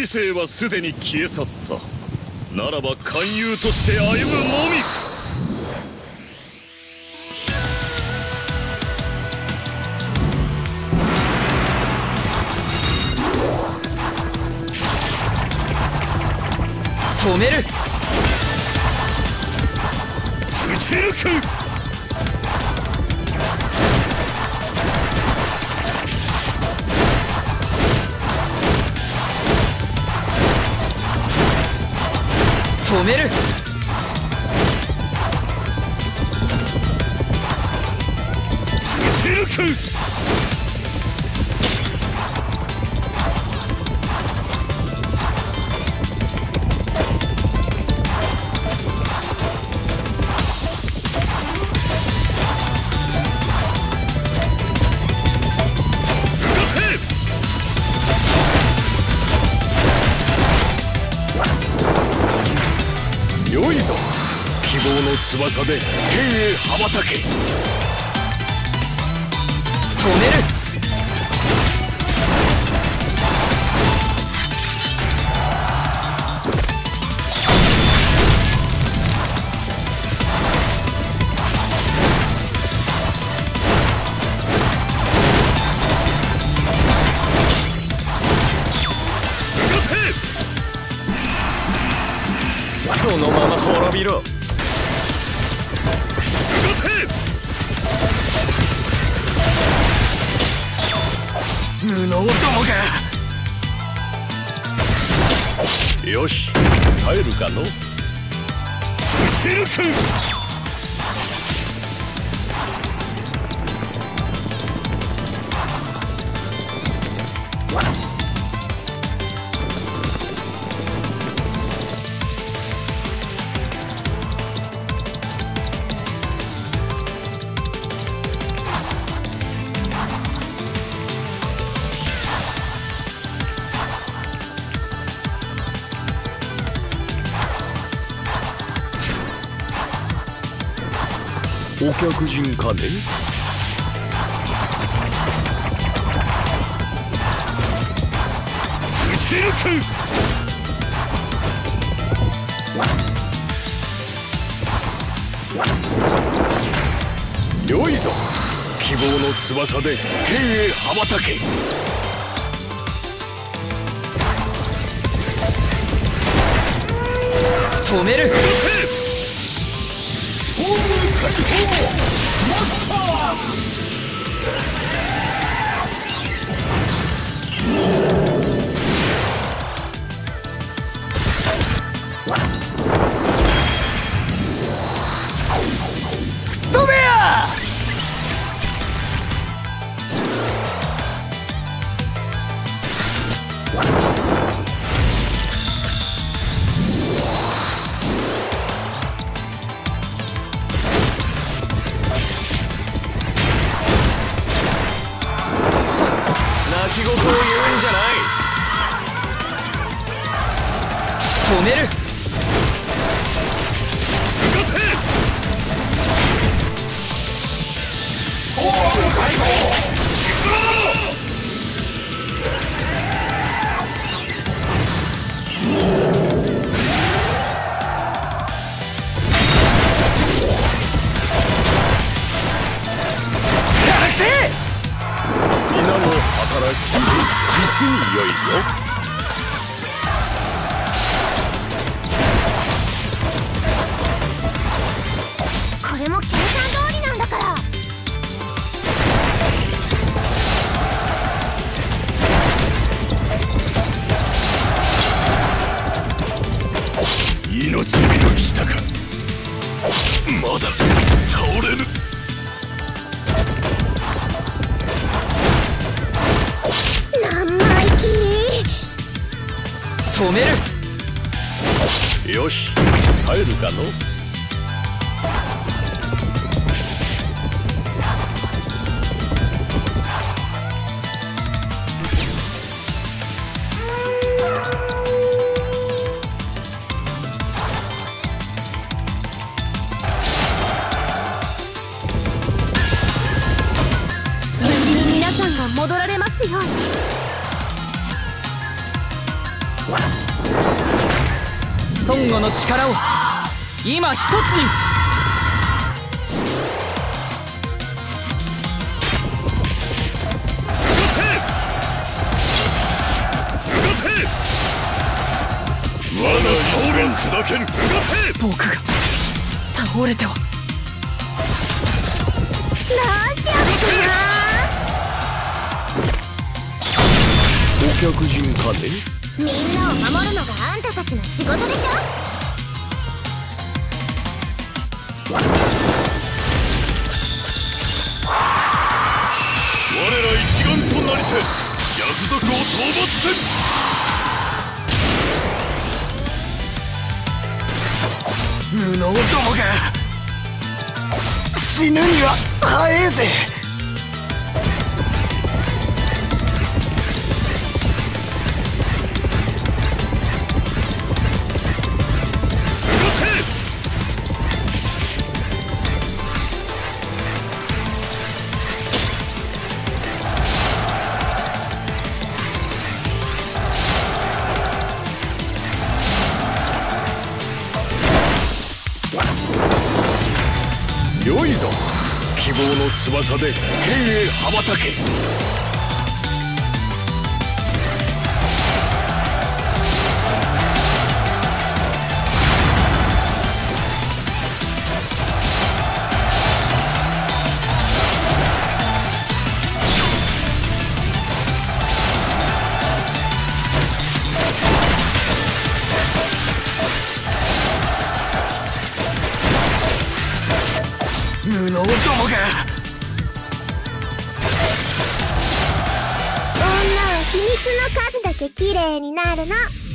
知性はすでに消え去った。ならば勧誘として歩むのみ。止める。打ち抜く止める。よいぞ。希望の翼で天へ羽ばたけ。止める。そのまま滅びろ。無能どもが。よし耐えるかの。打ち抜くお客人かね？打ち抜く！よいぞ。希望の翼で天へ羽ばたけ。止める Holy control! Must! き言を言うんじゃない。止める。動せ実に良いぞこれも計算通りなんだから。命に来たか。まだ。止める。よし帰るかの？の力を今一つに。僕が倒れては。どうしよう。かお客人かねなみんなを守るのがあんたたちの仕事でしょ？我ら一丸となりて逆賊を討伐せん。無能どもが死ぬには早えぜぞ希望の翼で天へ羽ばたけ。の数だけ綺麗になるの。